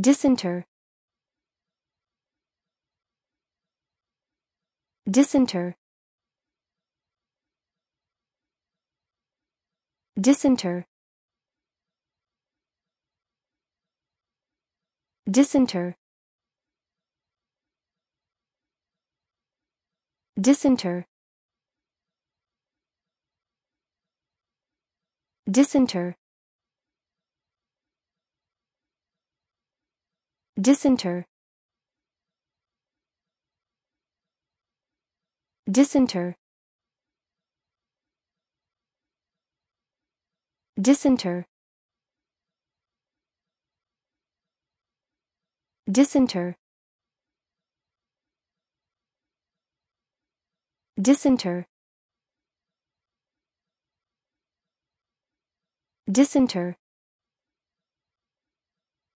Disinter. Disinter. Disinter. Disinter. Disinter. Disinter. Disinter. Disinter. Disinter. Disinter. Disinter. Disinter.